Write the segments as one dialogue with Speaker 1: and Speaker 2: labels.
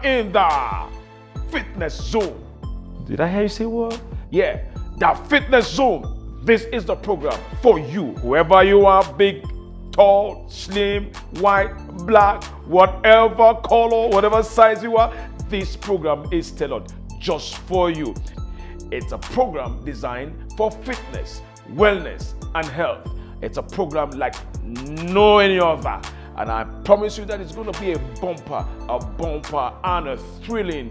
Speaker 1: are in the fitness zone. Did I hear you say what? Yeah, the fitness zone. This is the program for you, whoever you are, big, tall, slim, white, black, whatever color, whatever size you are. This program is tailored just for you. It's a program designed for fitness, wellness, and health. It's a program like no any other. And I promise you that it's going to be a bumper, a bumper, and a thrilling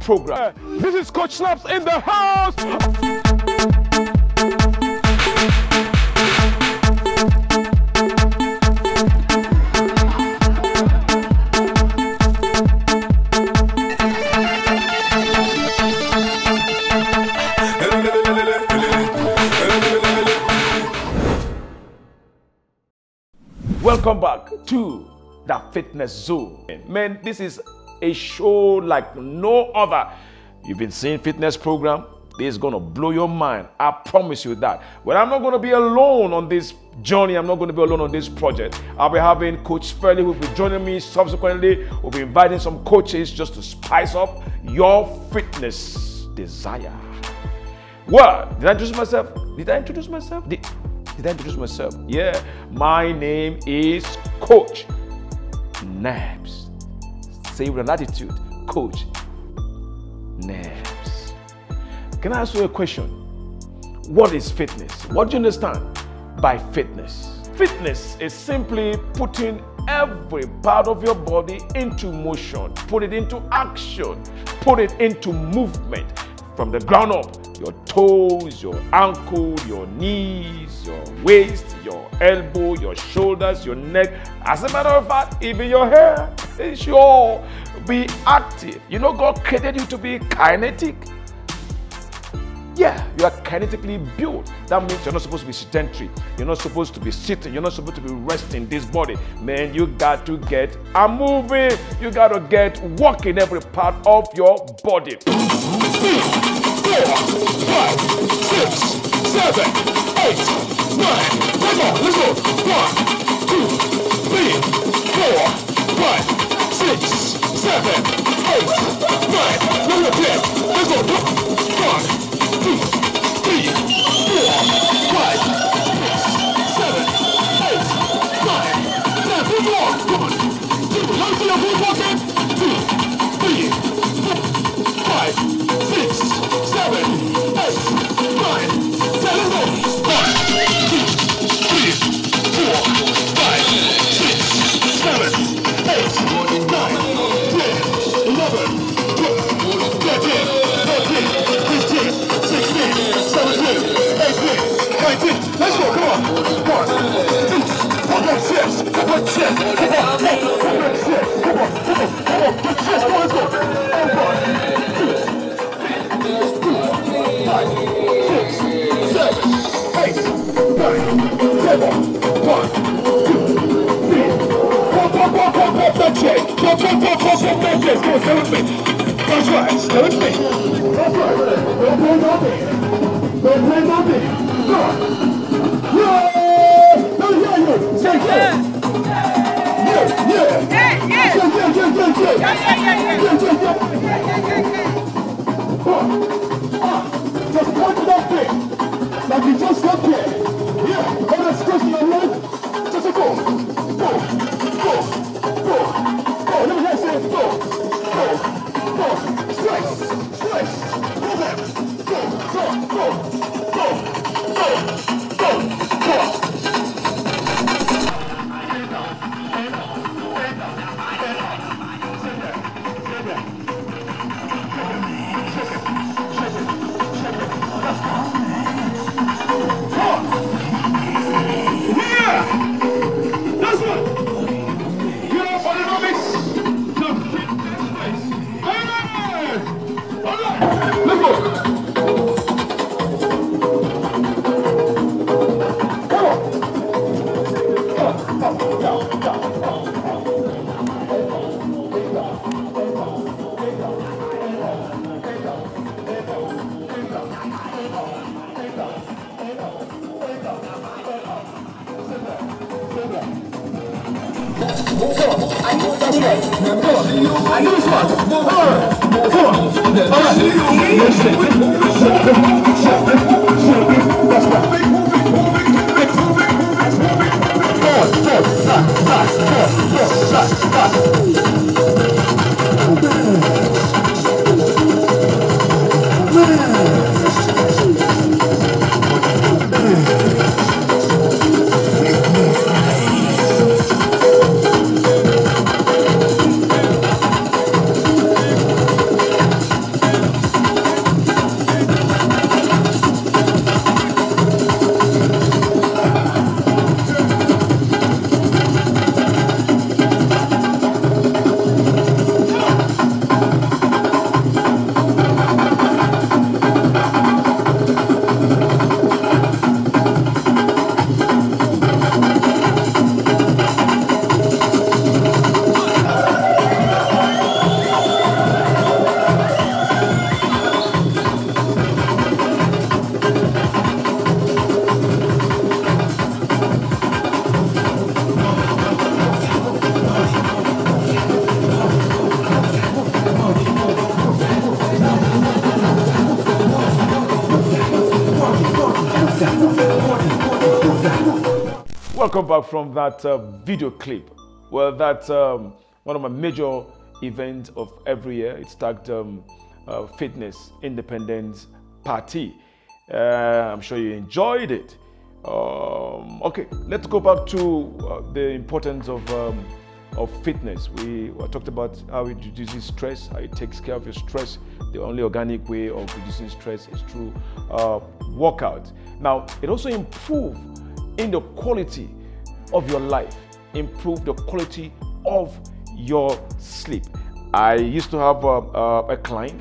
Speaker 1: program. This is Coach Snaps in the house. Welcome back to the Fitness Zone. Man, this is a show like no other. You've been seeing fitness program. This is gonna blow your mind. I promise you that. But I'm not gonna be alone on this journey. I'm not gonna be alone on this project. I'll be having Coach Fairley who will be joining me subsequently. We'll be inviting some coaches just to spice up your fitness desire. What? Did I introduce myself? Did I introduce myself? Did, did introduce myself? Yeah. My name is Coach Nabs. Say with an attitude. Coach Nabs. Can I ask you a question? What is fitness? What do you understand by fitness? Fitness is simply putting every part of your body into motion, put it into action, put it into movement from the ground up. Your toes, your ankle, your knees, your waist, your elbow, your shoulders, your neck. As a matter of fact, even your hair. It should all be active. You know, God created you to be kinetic. Yeah, you are kinetically built. That means you're not supposed to be sedentary. You're not supposed to be sitting. You're not supposed to be resting this body. Man, you got to get a moving. You got to get working every part of your body.
Speaker 2: Four, five, six, seven, eight, nine. Come on, let's go. One, two, three, four, five, six, seven, eight, nine. One more time. Let's go. Shit. Yeah, Go. Go. Go. Go. Go. Unusual. Move on. Move on.
Speaker 3: Move on.
Speaker 1: Welcome back from that uh, video clip. Well, that's um, one of my major events of every year. It's tagged um, uh, Fitness Independence Party. Uh, I'm sure you enjoyed it. Um, okay, let's go back to uh, the importance of um, of fitness. We talked about how it reduces stress, how it takes care of your stress. The only organic way of reducing stress is through uh, workout. Now, it also improves in the quality of your life, improve the quality of your sleep. I used to have a, a, a client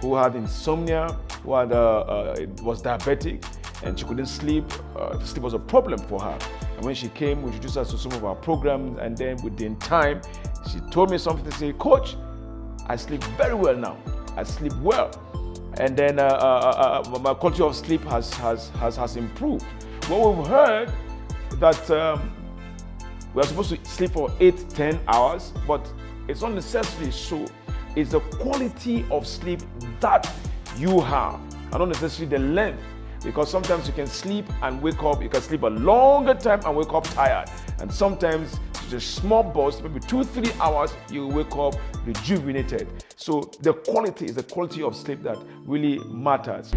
Speaker 1: who had insomnia, who had, uh, uh, was diabetic, and she couldn't sleep. Uh, sleep was a problem for her. And when she came, we introduced her to some of our programs, and then within time, she told me something to say, Coach, I sleep very well now. I sleep well. And then uh, uh, uh, my quality of sleep has, has, has, has improved. What we've heard that um, we are supposed to sleep for 8 10 hours, but it's not necessarily so. It's the quality of sleep that you have, and not necessarily the length. Because sometimes you can sleep and wake up, you can sleep a longer time and wake up tired. And sometimes a small burst, maybe two, three hours, you wake up rejuvenated. So the quality is the quality of sleep that really matters.